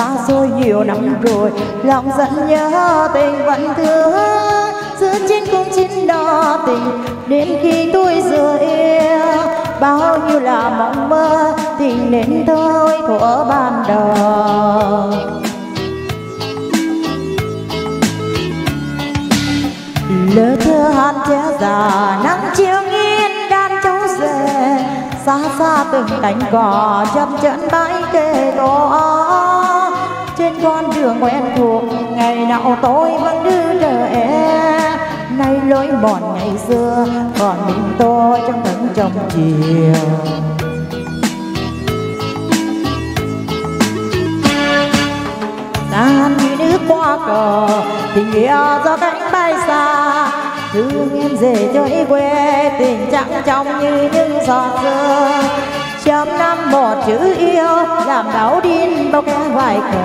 xa xôi nhiều năm rồi, lòng vẫn nhớ tình vẫn thương. Giữa chiến cũng chiến đo tình, đến khi tôi rời yêu. Bao nhiêu là mộng mơ, tình nên thôi thuở ban đầu. Lỡ thơ hát che già, nắng chiều nghiêng đan cháu rể xa xa từng cánh cỏ chập chân bãi kề đó con đường quen thuộc, ngày nào tôi vẫn đưa chờ em. Nay lối mòn ngày xưa, còn mình tôi trong nắng trong chiều. Tan như nước qua cờ, tình yêu do cánh bay xa. Thương em về chơi quê, tình chẳng trong như những giọt sương trăm năm một chữ yêu, làm đau điên bao cánh vài cờ.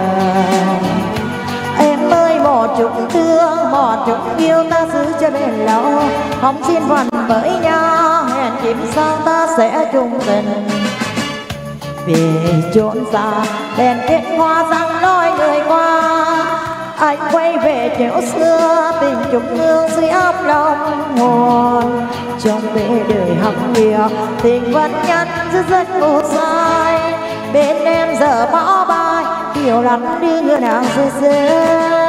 Em ơi một chục thương một chục yêu ta giữ cho bên lâu không xin hoàn với nhau, hẹn dịp sau ta sẽ chung tình. Về chốn xa, đèn kết hoa răng nói người qua. Anh quay về chỗ xưa, tình trùng hương dưới ấm lòng hồn trong bể đời hằng nhiều tình vẫn nhân rất rất một sai. Bên em giờ bỏ bay điều lắm đi như nào rơi rơi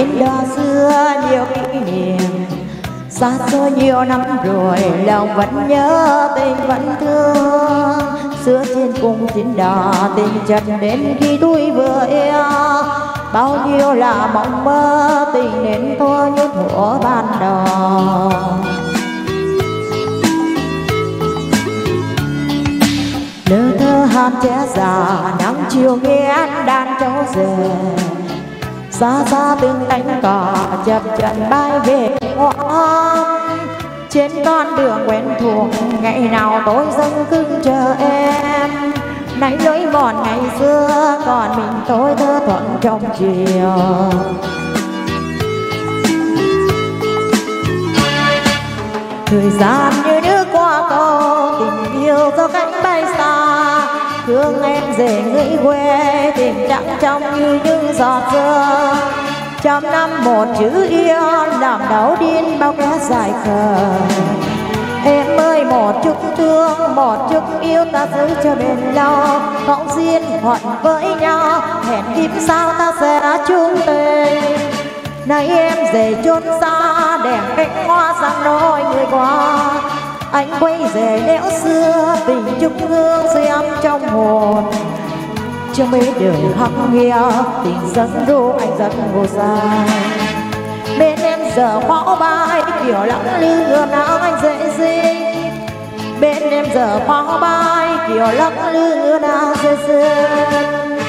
lại đó xưa nhiều kỷ niệm. Xa xôi nhiều năm rồi, lòng vẫn nhớ, tình vẫn thương. Xưa trên cung chiến đò, tình chặt đến khi tôi vừa yêu bao nhiêu là mộng mơ, tình nên thôi như thuở ban đầu. Lơ thơ hát trẻ già, nắng chiều nghe đàn cháu rể xa xa từng cánh cỏ, chập chân bay về hoang trên con đường quen thuộc, ngày nào tôi dâng cưng chờ em. Nay lối mòn ngày xưa, còn mình tôi thơ thuận trong chiều. Thời gian như nước qua cầu, tình yêu do cánh bay xa thương em dễ nghĩ quê tình chẳng trong như những giọt xưa trăm năm một chữ yêu, làm đau điên bao kẻ dài khờ. Em ơi, một chút thương, một chút yêu ta giữ cho bền lâu. Không duyên thuận với nhau, hẹn kiếp sao ta sẽ chung tình. Nay em về chốn xa, đèn cánh hoa sang nỗi người qua anh quay về nẻo xưa, tình chung hương xem trong hồn. Trong mấy đời hắc nghe tình dẫn đô anh dẫn vô dài bên em giờ khó bay kiểu lặng lư gươm áo anh dễ gì. bên em giờ khó bay kiểu lặng lư gươm áo dễ dinh